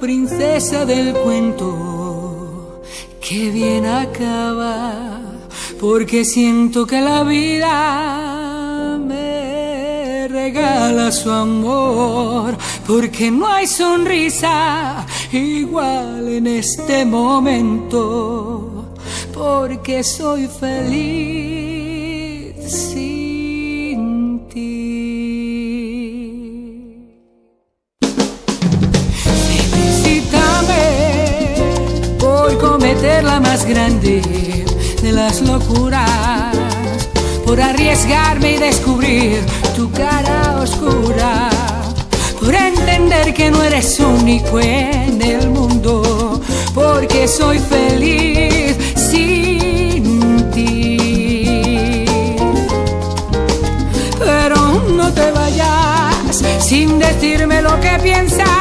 princesa del cuento que bien acaba, porque siento que la vida me regala su amor, porque no hay sonrisa igual en este momento, porque soy feliz cometer la más grande de las locuras, por arriesgarme y descubrir tu cara oscura, por entender que no eres único en el mundo, porque soy feliz sin ti. Pero no te vayas sin decirme lo que piensas.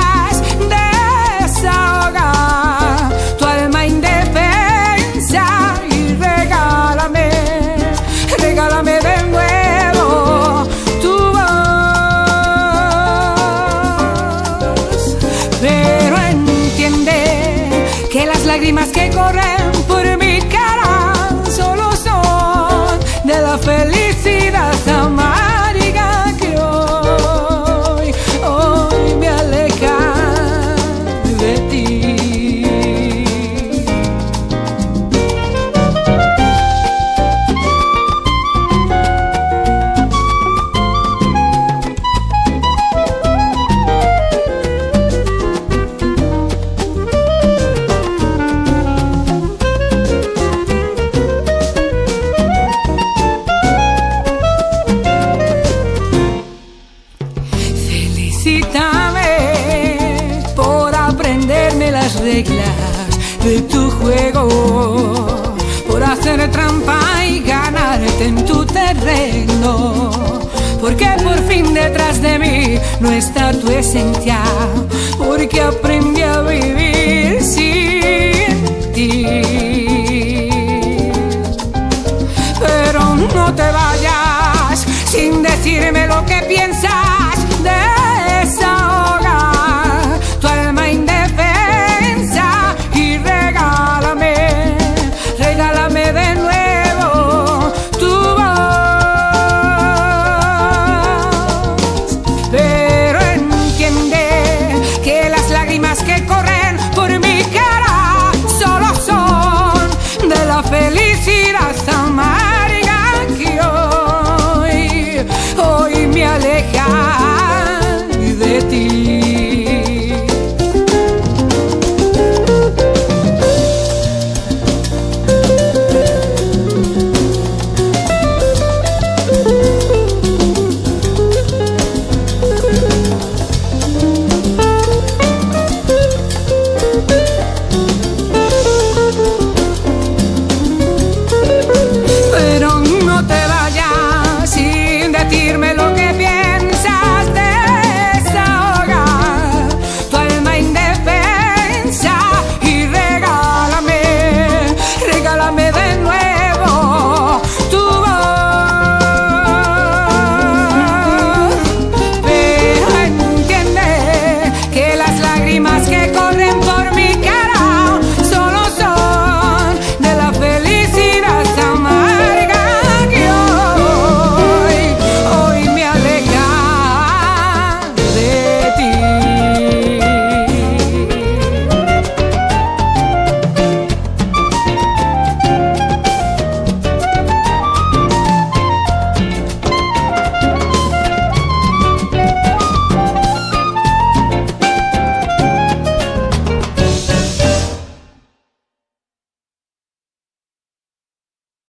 Lágrimas que corren Felicítame por aprenderme las reglas de tu juego, por hacer trampa y ganarte en tu terreno. Porque por fin detrás de mí no está tu esencia, porque aprendí a vivir sin ti pero no te vayas